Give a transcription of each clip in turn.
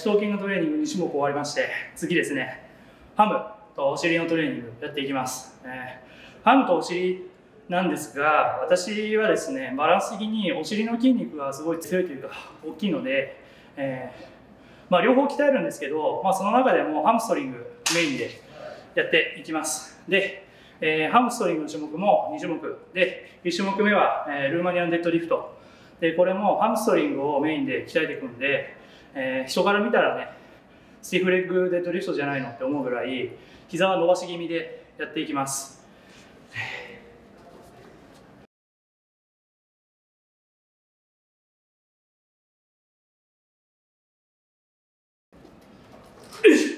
ストーキングトレーニング2種目終わりまして次ですね。ハムとお尻のトレーニングやっていきます、えー、ハムとお尻なんですが私はですねバランス的にお尻の筋肉がすごい強いというか大きいので、えー、まあ、両方鍛えるんですけど、まあ、その中でもハムストリングメインでやっていきます。で、えー、ハムストリングの種目も2種目。で1種目目は、えルーマニアンデッドリフト。でこれもハムストリングをメインで鍛えていくんでえー、人から見たらねスティフレッグデッドリフトじゃないのって思うぐらい膝は伸ばし気味でやっていきます。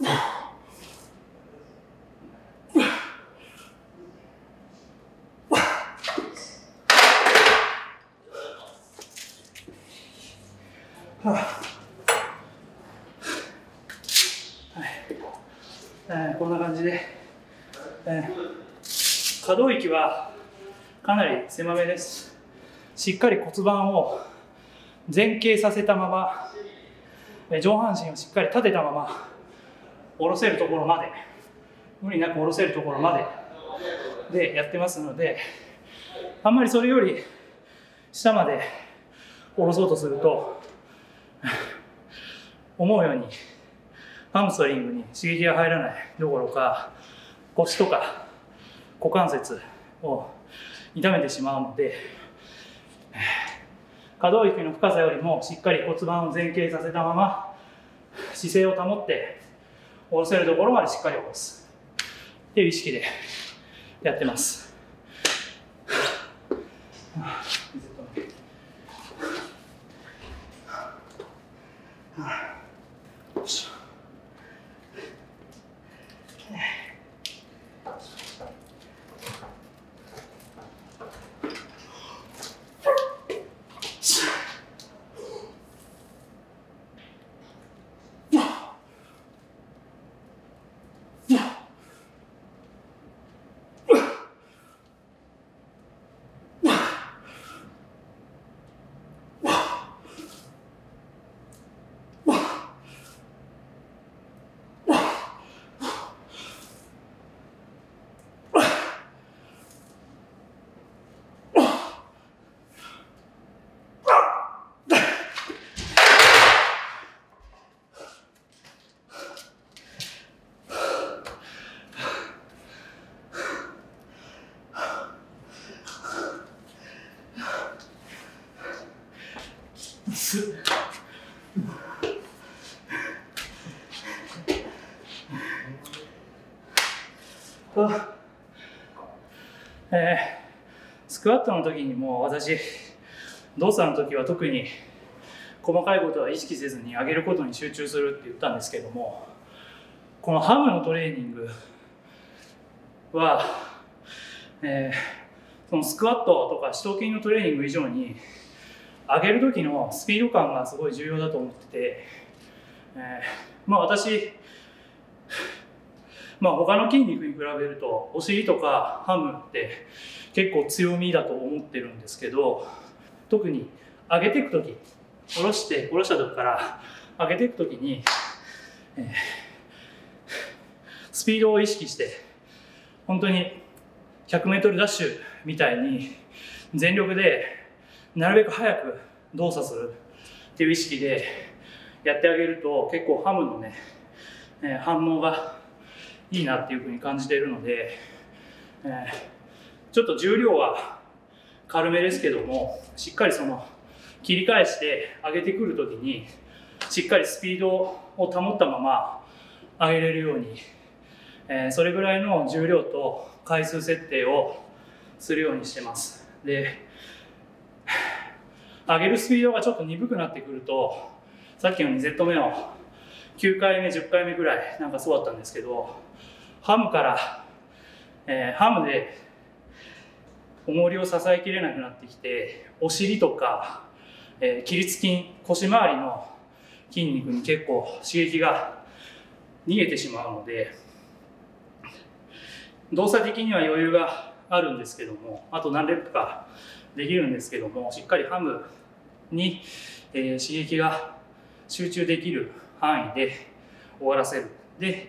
えー、こんな感じで、えー、可動域はかなり狭めです。しっかり骨盤を前傾させたまま、上半身をしっかり立てたまま下ろせるところまで。無理なく下ろせるところまで。でやってますのであんまりそれより下まで下ろそうとすると思うようにハムストリングに刺激が入らないどころか腰とか股関節を痛めてしまうので可動域の深さよりもしっかり骨盤を前傾させたまま姿勢を保って下ろせるところまでしっかり下ろすっていう意識でやってます。えー、スクワットの時にも私動作の時は特に細かいことは意識せずに上げることに集中するって言ったんですけどもこのハムのトレーニングは、えー、そのスクワットとか四頭筋のトレーニング以上に上げる時のスピード感がすごい重要だと思ってて、えー、まあ私まあ他の筋肉に比べるとお尻とかハムって結構強みだと思ってるんですけど特に上げていく時下ろして下ろした時から上げていく時に、えー、スピードを意識して本当に 100m ダッシュみたいに全力でなるべく早く動作するっていう意識でやってあげると結構ハムのね、え、反応がいいなっていうふうに感じているので、え、ちょっと重量は軽めですけどもしっかりその切り返して上げてくる時にしっかりスピードを保ったまま上げれるように、え、それぐらいの重量と回数設定をするようにしてます。で上げるスピードがちょっと鈍くなってくるとさっきの2セット目の9回目10回目ぐらいなんかそうだったんですけどハムからえー、ハムで重りを支えきれなくなってきてお尻とか、えー、起立筋腰回りの筋肉に結構刺激が逃げてしまうので動作的には余裕があるんですけどもあと何レップかできるんですけどもしっかりハムに、えー、刺激が集中できる範囲で終わらせる。で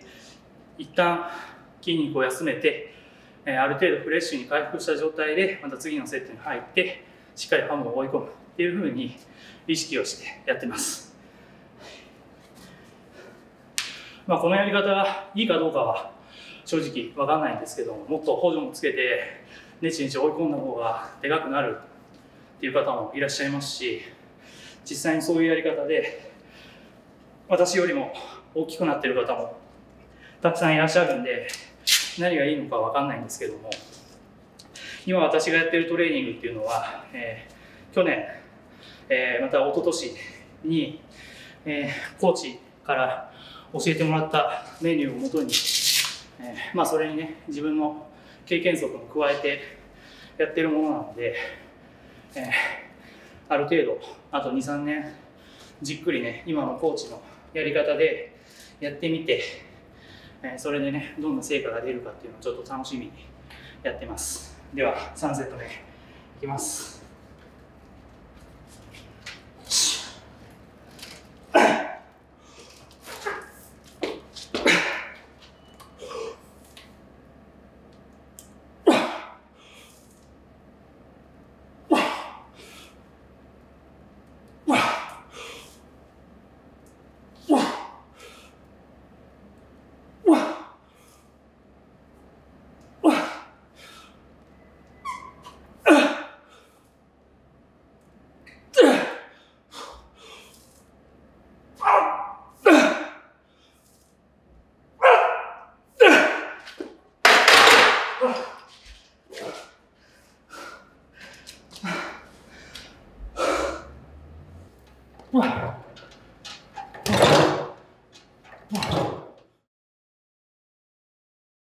一旦筋肉を休めて、えー、ある程度フレッシュに回復した状態でまた次のセットに入ってしっかりハムを追い込む。っていうふうに意識をしてやってます。まあこのやり方がいいかどうかは正直わかんないんですけどもっと補助もつけてネチネチ追い込んだ方がでかくなるっていう方もいらっしゃいますし実際にそういうやり方で私よりも大きくなってる方もたくさんいらっしゃるんで何がいいのか分かんないんですけども今私がやってるトレーニングっていうのは、えー、去年、えー、また一昨年に、えー、コーチから教えてもらったメニューをもとに、えまあそれにね自分の経験則も加えてやってるものなので、えある程度あと23年じっくりね今のコーチのやり方でやってみて、えそれでねどんな成果が出るかっていうのをちょっと楽しみにやってます。では3セット目いきます。